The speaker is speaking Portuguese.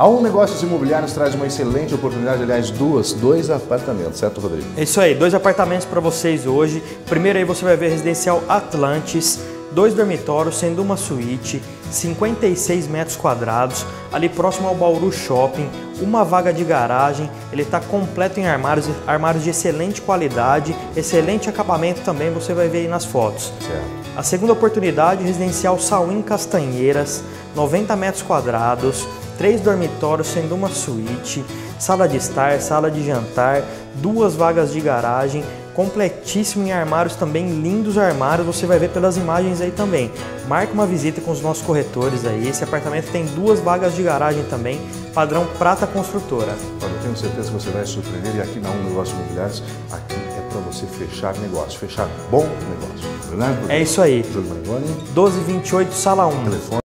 A Um Negócios Imobiliários traz uma excelente oportunidade, aliás, duas, dois apartamentos, certo, Rodrigo? É isso aí, dois apartamentos para vocês hoje. Primeiro aí você vai ver residencial Atlantis, dois dormitórios, sendo uma suíte, 56 metros quadrados, ali próximo ao Bauru Shopping, uma vaga de garagem, ele está completo em armários, armários de excelente qualidade, excelente acabamento também, você vai ver aí nas fotos. Certo. A segunda oportunidade, residencial Sauim Castanheiras, 90 metros quadrados, três dormitórios, sendo uma suíte, sala de estar, sala de jantar, duas vagas de garagem, completíssimo em armários também, lindos armários, você vai ver pelas imagens aí também. Marque uma visita com os nossos corretores aí, esse apartamento tem duas vagas de garagem também, padrão prata construtora. Olha, eu tenho certeza que você vai se surpreender e aqui na Um Negócios Imobiliários, aqui é para você fechar negócio, fechar bom negócio. Verdade? É isso aí. Júlio Marangoni, 1228, sala 1. telefone.